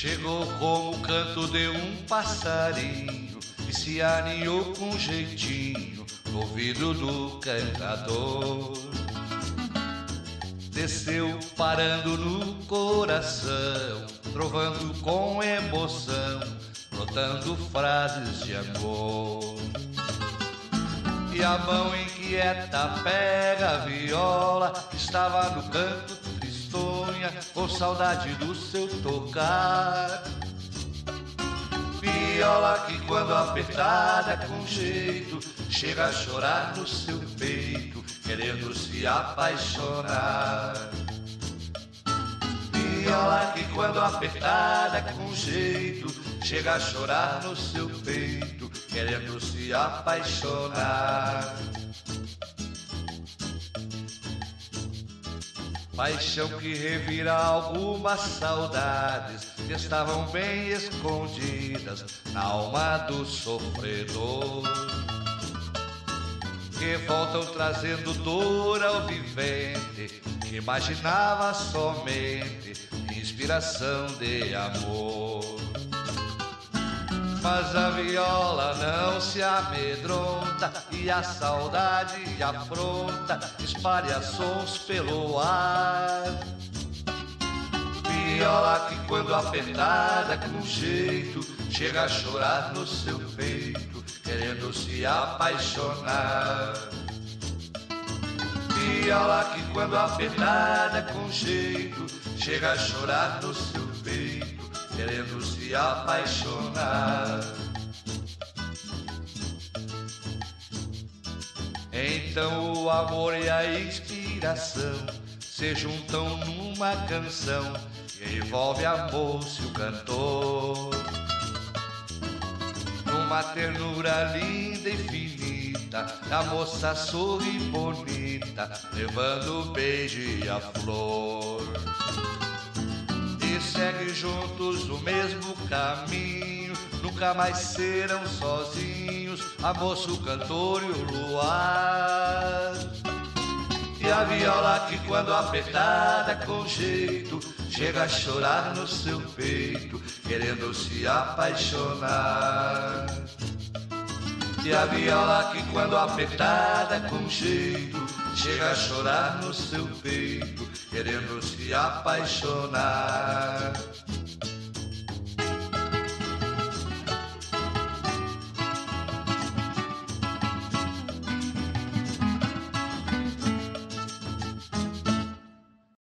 Chegou como o canto de um passarinho e se aninhou com jeitinho no ouvido do cantador. Desceu parando no coração, trovando com emoção, brotando frases de amor. E a mão inquieta pega a viola, que estava no canto com saudade do seu tocar. Viola que quando apertada com jeito, chega a chorar no seu peito, querendo se apaixonar. Viola que quando apertada com jeito, chega a chorar no seu peito, querendo se apaixonar. Paixão que revira algumas saudades que estavam bem escondidas na alma do sofredor. Que voltam trazendo dor ao vivente, que imaginava somente inspiração de amor. Mas a viola não se amedronta e a saudade afronta, espalha sons pelo ar. Viola que quando apertada com jeito, chega a chorar no seu peito, querendo se apaixonar. Viola que quando apertada com jeito, chega a chorar no seu querendo se apaixonar. Então o amor e a inspiração se juntam numa canção que envolve a moça e o cantor. Numa ternura linda e infinita, a moça sorri bonita, levando o beijo e a flor segue juntos o mesmo caminho. Nunca mais serão sozinhos, a moça, o cantor e o luar. E a viola que quando apertada com jeito, chega a chorar no seu peito, querendo se apaixonar. E a viola que quando apertada com jeito, chega a chorar no seu peito, querendo se apaixonar.